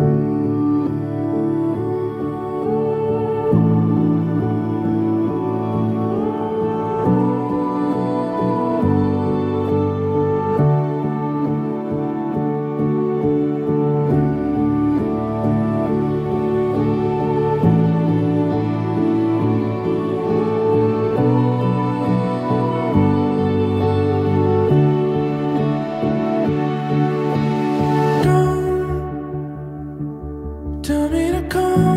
you Tell me to come